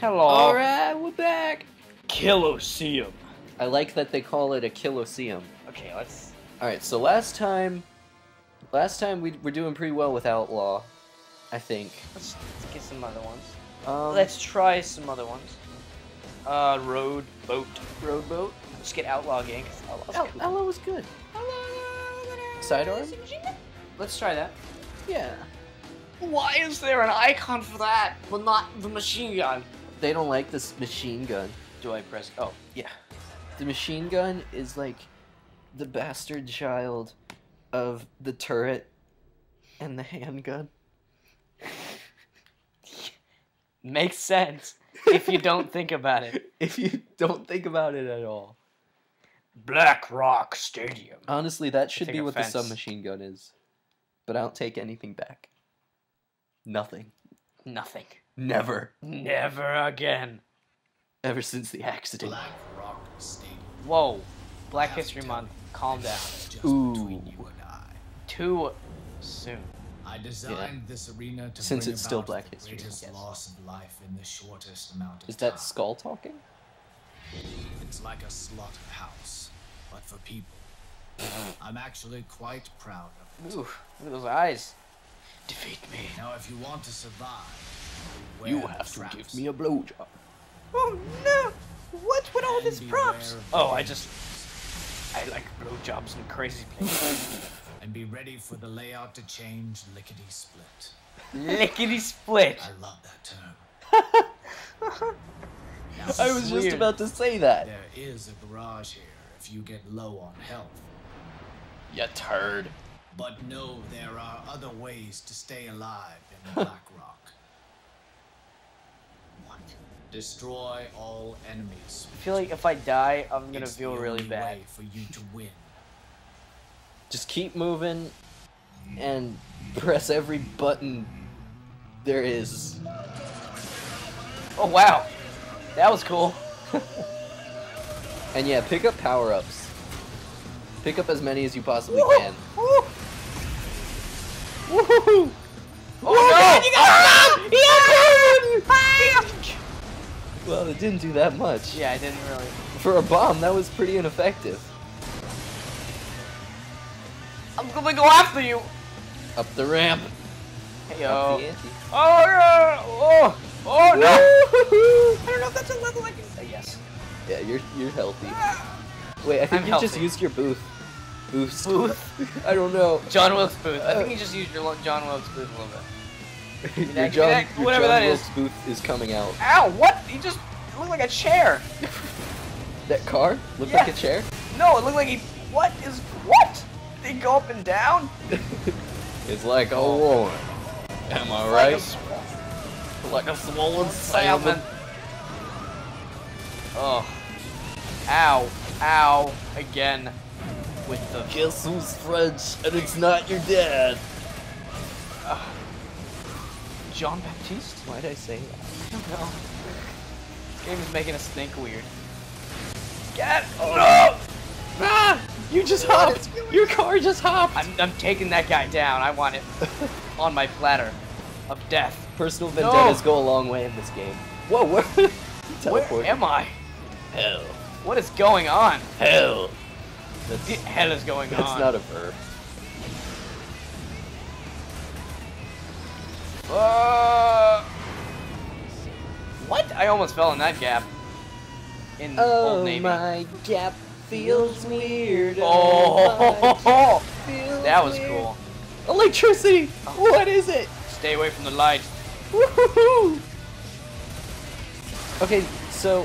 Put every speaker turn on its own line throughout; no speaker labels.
Hello.
Alright, we're back.
Colosseum.
I like that they call it a Colosseum.
Okay, let's.
Alright, so last time, last time we were doing pretty well with Outlaw, I think.
Let's, let's get some other ones.
Um,
Let's try some other ones. Uh, road, boat.
Rowboat.
Let's get Outlaw Gang. 'cause Outlaw's
Out-
cool.
Outlaw was good. Sidearm?
Let's try that.
Yeah.
Why is there an icon for that, but not the machine gun?
They don't like this machine gun.
Do I press? Oh, yeah.
The machine gun is like the bastard child of the turret and the handgun.
Makes sense if you don't think about it.
If you don't think about it at all.
Black Rock Stadium.
Honestly, that should be what the
offense.
submachine gun is. But I don't take anything back. Nothing.
Nothing.
Never.
Never again.
Ever since the accident.
Black Rock Stadium.
Whoa. Black History Month. Calm down.
Just
Ooh.
you and I.
Too soon.
I designed this arena to
Since
bring
it's still
about
Black
the
History,
greatest
yes.
loss of life in the shortest amount of
Is
time.
that Skull talking?
It's like a slaughterhouse, but for people. I'm actually quite proud of it.
Ooh, look at those eyes. Defeat me.
Now, if you want to survive,
You have to give me a blowjob.
Oh no! What's with all these props? Oh, I just. I like blowjobs in crazy places.
And be ready for the layout to change lickety split.
Lickety split.
I love that term.
I was just about to say that.
There is a garage here if you get low on health.
You turd.
But no, there are other ways to stay alive in the Black Rock. What? Destroy all enemies.
I feel like if I die, I'm gonna
It's
feel
the
really
only
bad.
way for you to win.
Just keep moving and press every button there is.
Oh wow, that was cool.
And yeah, pick up power ups. Pick up as many as you possibly
Woo!
can.
Woo!
Woohoo!
Oh no! You got
Well, it didn't do that much.
Yeah, I didn't really.
For a bomb, that was pretty ineffective.
I'm gonna go after you.
Up the ramp.
Hey yo. Oh yeah! Oh! Oh no! I don't know if that's a level I can say yes.
Yeah, you're you're healthy. Wait, I think
I'm
you just used your booth. Boost.
Booth?
I don't know.
John Wilkes Booth. I
Uh,
think you just used your John Wilkes Booth a little bit.
your John, your
whatever
John
that is.
Wilkes booth is coming out.
Ow! What? He just it looked like a chair.
That car looked
Yeah.
like a chair.
No, it looked like he. What is what? They go up and down.
it's like a oh. war. Am I
Like a
right? Like a swollen
salmon. Oh. Ow. Ow. Again. With the.
Guess who's French and it's not your dad?
John Baptiste?
Why did I say that?
I don't know. Is making us think weird. Get. Oh no!
Ah! You just hopped! Your car just hopped!
I'm, I'm taking that guy down. I want it on my platter of death.
Personal
No.
vendettas go a long way in this game. Whoa, where?
Where am I?
Hell.
What is going on?
Hell. That's,
the hell is going
that's
on?
not a verb.
Uh, what? I almost fell in that gap. In
Oh
Old Navy.
my gap feels weird.
Oh, that was
weird.
cool.
Electricity! Oh. What is it?
Stay away from the light.
Woohoo! Okay, so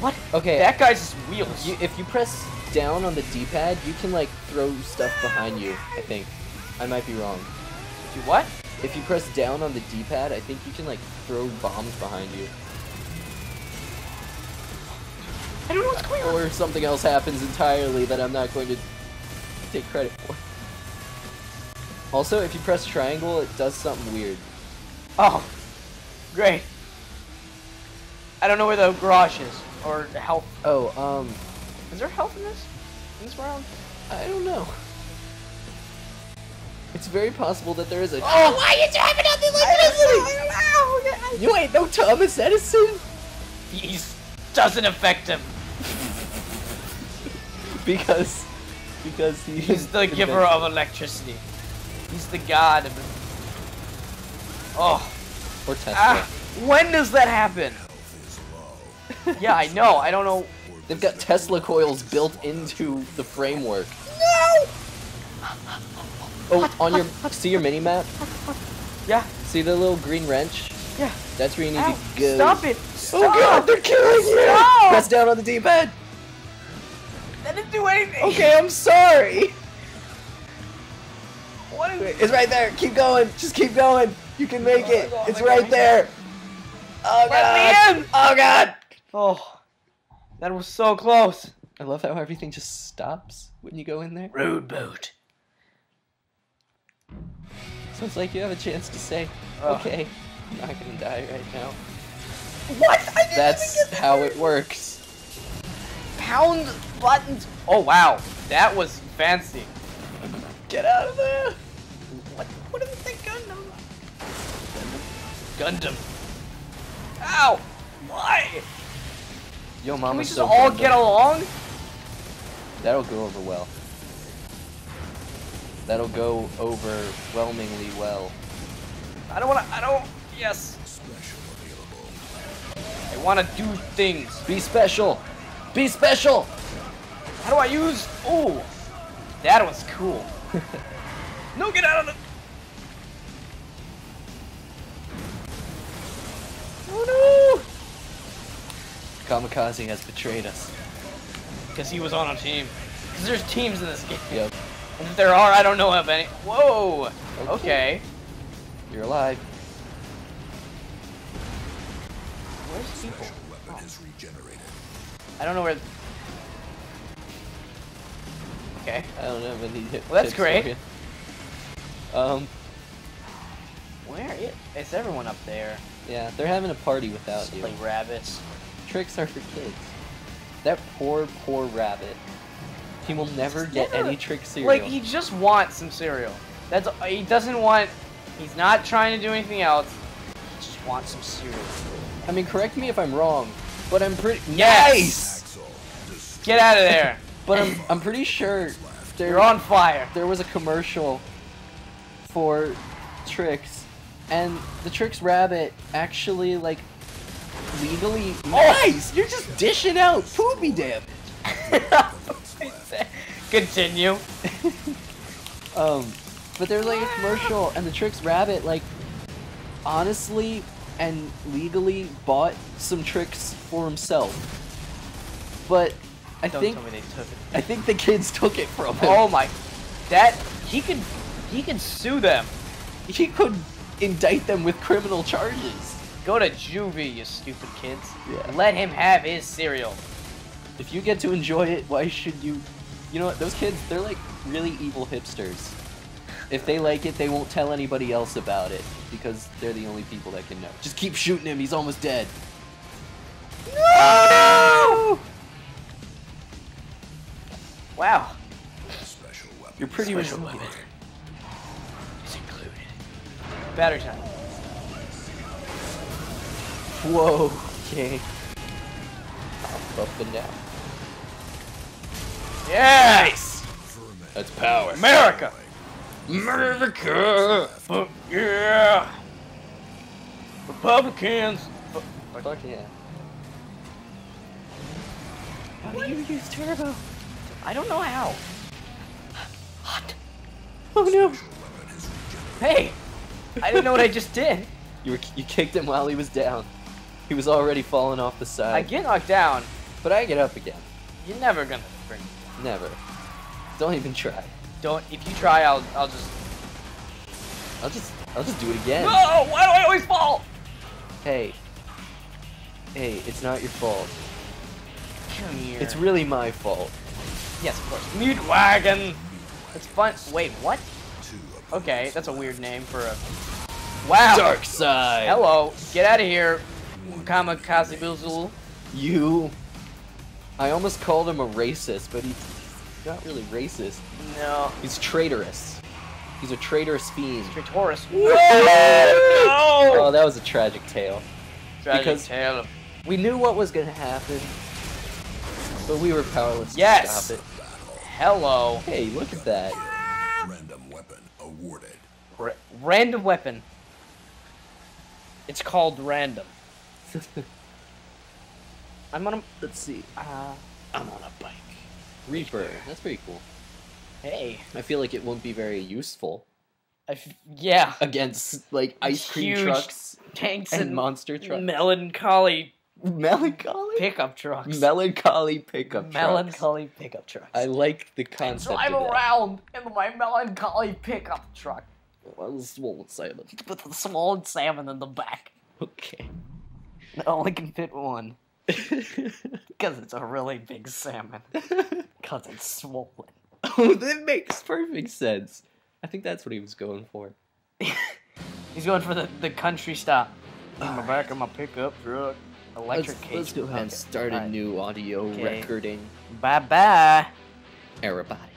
What?
okay,
That guy's just wheels.
you, if you press down on the D-pad, you can like throw stuff behind you. I think. I might be wrong.
Do what?
If you press down on the D-pad, I think you can like throw bombs behind you,
I don't know what's going on.
or something else happens entirely that I'm not going to take credit for. Also, if you press triangle, it does something weird.
Oh, great. I don't know where the garage is or the health.
Oh, um,
Is there health in this? In this round?
I don't know. It's very possible that there is a.
Oh, why are you driving on the electricity?
You ain't no Thomas Edison.
He's doesn't affect him.
because because he
He's the giver of electricity. He's the god of. Oh,
or Tesla.
ah! When does that happen? yeah, I know. I don't know.
They've got Tesla coils built into the framework.
No.
Oh, on your see your mini map.
Yeah.
See the little green wrench?
Yeah.
That's where you need
Ow,
to go.
Stop it!
Oh god, they're killing you!
Stop!
Press down on the D-pad.
That didn't do anything.
Okay, I'm sorry.
What is it?
It's right there. Keep going. Just keep going. You can make it.
Oh,
It's
my
right
God.
there. Oh
Let
god.
me in.
Oh god.
Oh, that was so close.
I love how everything just stops when you go in there.
Rude boat.
So it's like you have a chance to say,
Ugh.
okay, I'm not gonna die right now.
What? I didn't
That's
even get
how it works.
Pound buttons. Oh wow, that was fancy.
Get out of there.
What? What is the Gundam? Gundam. Ow! Why?
Yo,
Can
mama's
we just
so
all
Gundam.
get along?
That'll go over well. That'll go overwhelmingly well.
I don't wanna. I don't. Yes. I wanna do things.
Be special. Be special.
How do I use? Ooh, that was cool. no, get out of the.
Oh no! Kamikaze has betrayed us.
Because he was on a team. Because there's teams in this game.
Yep.
And if there are, I don't know of any. Whoa.
Okay.
Okay.
You're alive.
Where's people?
Weapon is regenerated.
I don't know where. Okay.
I don't have any hit
Well, that's great.
you. Um,
Where is? It's everyone up there.
yeah, they're having a party without
Just
you.
Like rabbits.
Tricks are for kids. That poor, poor rabbit. He will never get
never-
any trick cereal.
Like he just wants some cereal. That's he doesn't want. He's not trying to do anything else. He just wants some cereal.
I mean, correct me if I'm wrong, but I'm pretty
Yes! Get out of there.
But I'm I'm pretty sure there
You're on fire.
there was a commercial for Tricks, and the Tricks rabbit actually like legally. Nice! You're just dishing out poopy damage.
Continue.
Um, but there's like a commercial, and the Tricks rabbit like honestly and legally bought some tricks for himself. But I
Don't
think
tell me they took it.
I think the kids took it from him.
Oh my. That he could he could sue them.
He could indict them with criminal charges.
Go to juvie, you stupid kids.
Yeah.
Let him have his cereal.
If you get to enjoy it, why should you? You know what? Those kids, they're like really evil hipsters. If they like it, they won't tell anybody else about it because they're the only people that can know. Just keep shooting him. He's almost dead.
No! Wow.
Special weapon.
You're pretty
much
resilient.
weapon. It's included. Battery time.
Whoa. Okay. Up and down.
Yes!
Ferment.
That's power.
America!
America.
Fuck yeah! Republicans!
Fuck yeah. How do you use turbo?
I don't know how. Hot.
Oh no.
Special weapon is regenerated.
Hey! I didn't know what I just did.
You were you kicked him while he was down. He was already falling off the side.
I get knocked down.
but I get up again.
You're never gonna bring.
Never. Don't even try.
Don't. If you try, I'll. I'll just.
I'll just I'll just do it again.
No! Why do I always fall?
Hey. Hey, it's not your fault.
Come here.
It's really my fault.
yes, of course. Meat wagon. It's fun. Wait, what? Okay, that's a weird name for a. Wow.
Dark side.
Hello. Get out of here, Kamikaze Boozle.
You. I almost called him a racist, but he's not really racist.
No.
He's traitorous. He's a traitorous fiend.
Traitorous.
Oh,
no!
that was a tragic tale.
Tragic
because-
tale
We knew what was gonna happen, but we were powerless
Yes!
to stop it. Hello. Hey, look at that.
Random weapon awarded.
Ra- random weapon. It's called random. I'm on a.
Let's see.
Uh,
I'm on a bike. Reaper. That's pretty cool.
hey.
I feel like it won't be very useful
I f- yeah.
against like ice cream
Huge
trucks
Tanks
and
and
monster trucks.
melancholy
melancholy.
pickup trucks.
Melancholy pickup trucks.
melancholy pickup trucks.
I like the
I
concept
drive
of
around in my melancholy pickup truck
Well, swollen salmon.
with the small salmon in the back.
Okay.
I only can fit one because it's a really big salmon. Because it's swollen.
oh, that makes perfect sense. I think that's what he was going for.
He's going for the, the country stop. In the back of my pickup truck. Electric
let's,
cage.
let's go ahead and start a new audio
Okay.
recording
Bye bye.
Bye.